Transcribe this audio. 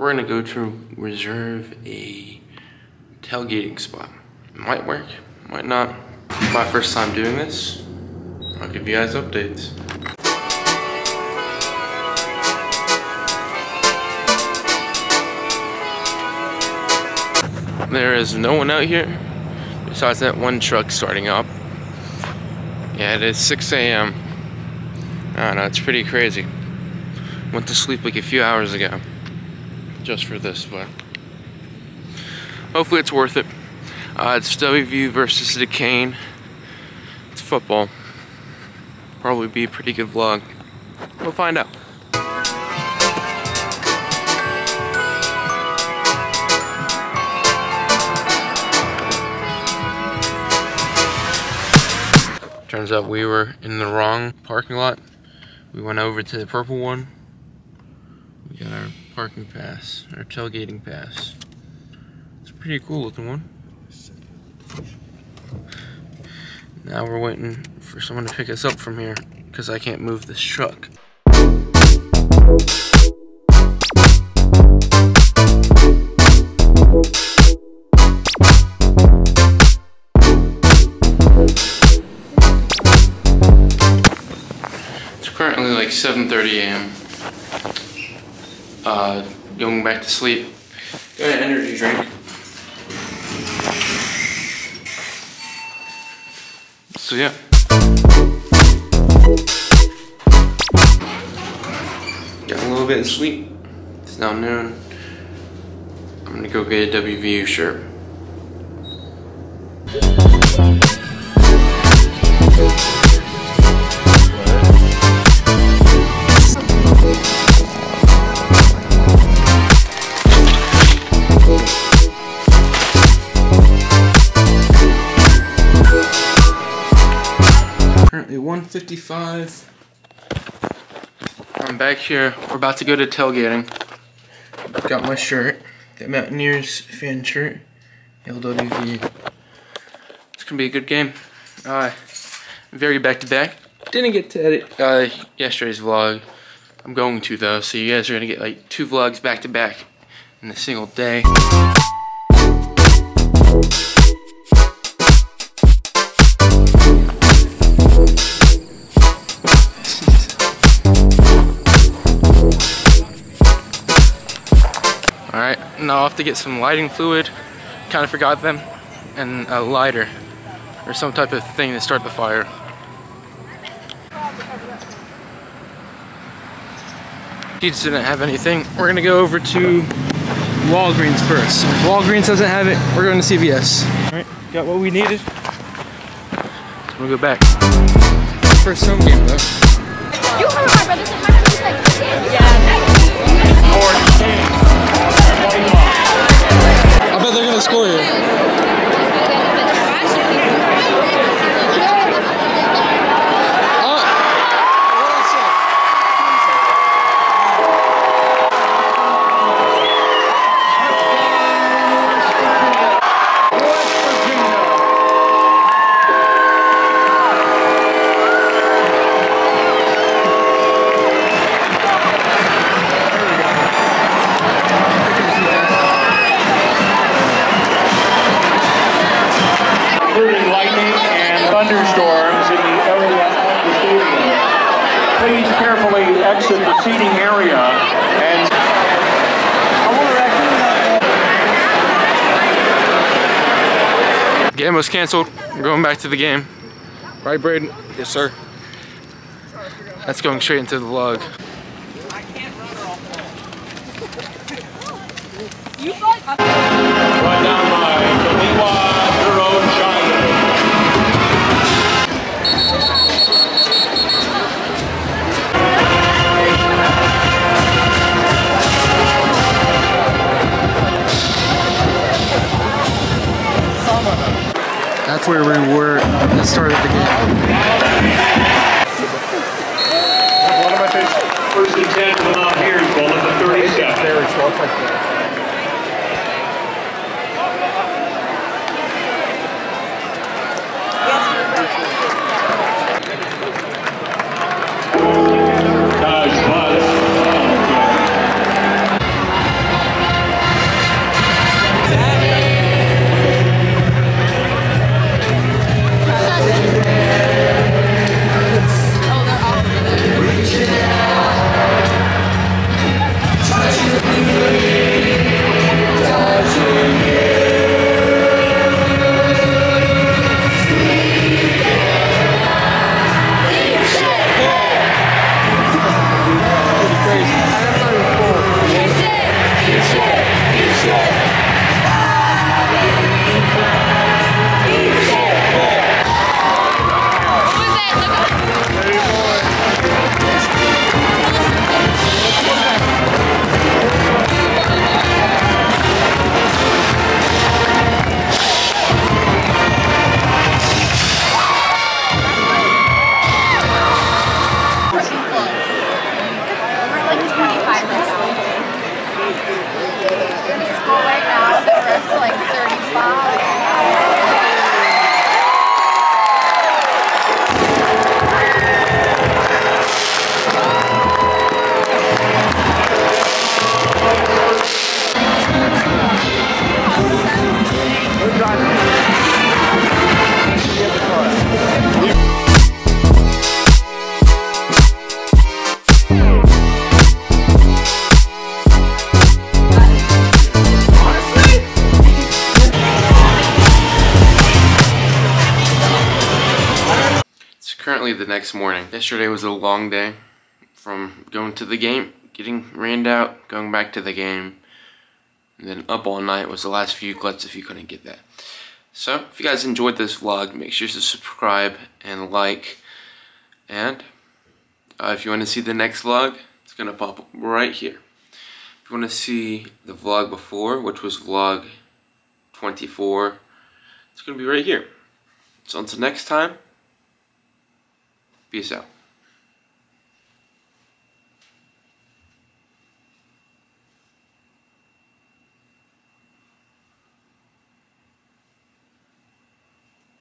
We're gonna go to reserve a tailgating spot. Might work, might not. My first time doing this. I'll give you guys updates. There is no one out here besides that one truck starting up. Yeah, it is 6 a.m. I ah, don't know, it's pretty crazy. Went to sleep like a few hours ago just for this, but hopefully it's worth it. Uh, it's WVU versus Duquesne. It's football. Probably be a pretty good vlog. We'll find out. Turns out we were in the wrong parking lot. We went over to the purple one. We got our parking pass, or tailgating pass. It's a pretty cool looking one. Now we're waiting for someone to pick us up from here because I can't move this truck. It's currently like 7.30 a.m. Uh, going back to sleep. Got an energy drink. So yeah. Got a little bit of sleep. It's now noon. I'm gonna go get a WVU shirt. Currently 155. I'm back here. We're about to go to tailgating. Got my shirt, the Mountaineers fan shirt, LWV. It's gonna be a good game. Uh, very back to back. Didn't get to edit uh, yesterday's vlog. I'm going to though, so you guys are gonna get like two vlogs back to back in a single day. Alright, now I'll have to get some lighting fluid. Kind of forgot them. And a lighter. Or some type of thing to start the fire. Kids didn't have anything. We're gonna go over to Walgreens first. If Walgreens doesn't have it, we're going to CVS. Alright, got what we needed. So we'll go back. First home game though. Thunderstorms in the area of the stadium. Please carefully exit the seating area and Game was canceled. We're going back to the game. Right, Braden? Yes, sir. That's going straight into the vlog. run down by That's where we were at the start of the game. First and 10 for the Mountaineers, ball at the 37. time right now. School right now, the rest like 35. Currently the next morning. Yesterday was a long day from going to the game, getting rained out, going back to the game, and then up all night was the last few clips if you couldn't get that. So, if you guys enjoyed this vlog, make sure to subscribe and like. And uh, if you want to see the next vlog, it's going to pop up right here. If you want to see the vlog before, which was vlog 24, it's going to be right here. So until next time, peace out.